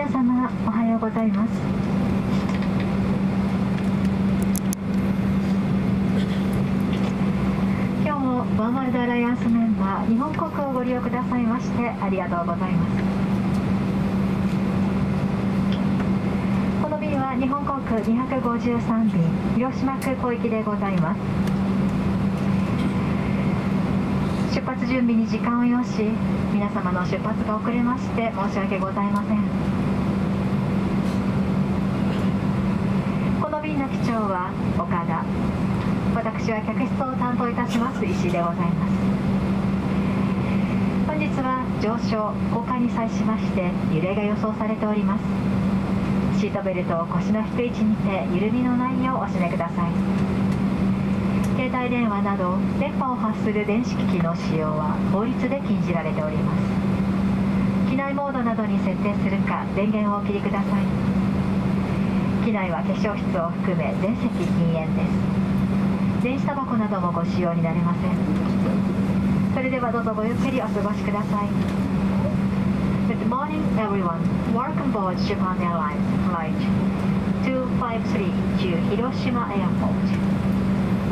皆様おはようございます。今日もワンワールドアライアンスメンバー日本航空をご利用くださいましてありがとうございます。この便は日本航空253便広島空港行きでございます。出発準備に時間を要し皆様の出発が遅れまして申し訳ございませんこの便の機長は岡田私は客室を担当いたします石井でございます。本日は上昇降下に際しまして揺れが予想されております。シートベルトを腰の低い位置にて緩みのないようお締めください。携帯電話など電波を発する電子機器の使用は法律で禁じられております。機内モードなどに設定するか電源をお切りください。機内は化粧室を含め全席禁煙です電子タバコなどもご使用になれませんそれではどうぞごゆっくりお過ごしください Good morning everyone Welcome aboard Japan Airlines Flight 253 to Hiroshima Airport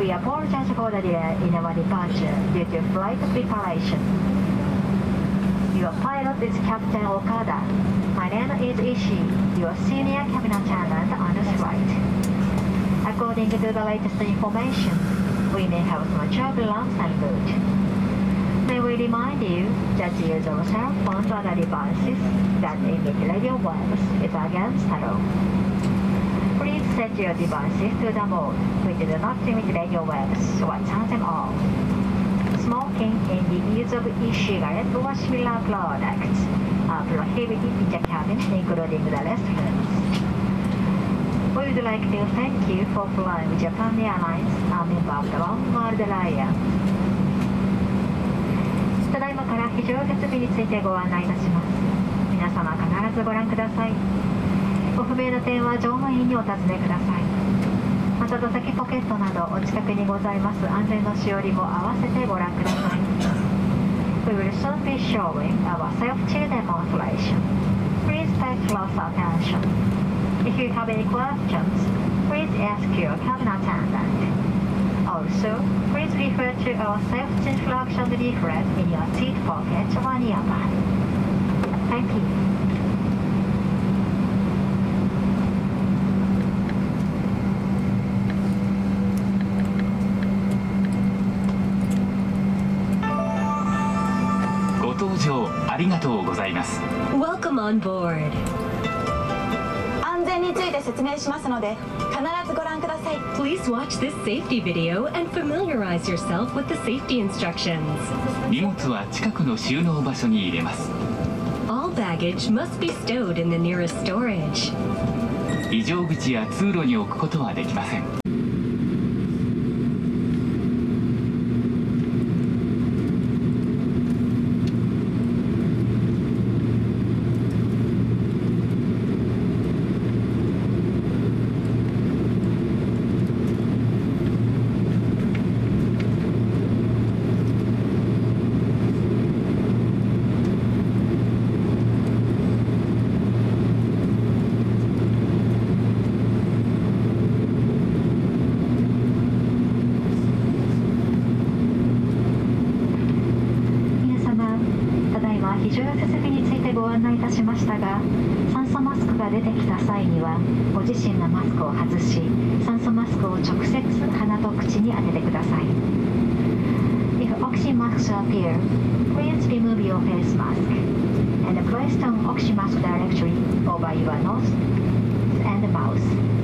We apologize for the delay in our departure due to flight preparation Your pilot is Captain Okada My name is Ishii, your senior cabin attendant on this flight According to the latest information, we may have some turbulence en route. May we remind you that the use of cell phones or other devices that emit radio waves is against the law. Please set your devices to the mode which do not emit radio waves or turn them off. Smoking and the use of e-cigarette or similar products are prohibited in the cabin, including the restrooms. We would like to thank you for flying Japan Airlines, a member of the One World Alliance. ただいまから非常設備についてご案内いたします。皆様必ずご覧ください。ご不明な点は乗務員にお尋ねください。また座席ポケットなどお近くにございます安全のしおりも合わせてご覧ください。We will soon be showing our safety demonstration. Please pay close attention. If you have any questions, please ask your cabin attendant. Also, please refer to our safety instruction leaflet in your seat pocket or nearby. Thank you. います Welcome on board. 安全について説明しますので必ずご覧ください Please watch this safety video and familiarize yourself with the safety instructions. 荷物は近くの収納場所に入れます All baggage must be stowed in the nearest storage. 異常口や通路に置くことはできません皆様、ただいま非常設備についてご案内いたしましたが、酸素マスクが出てきた際には、ご自身のマスクを外し、酸素マスクを直接鼻と口に当ててください。If oxy masks appear, please remove your face mask and place the oxygen mask directly over your nose and mouth.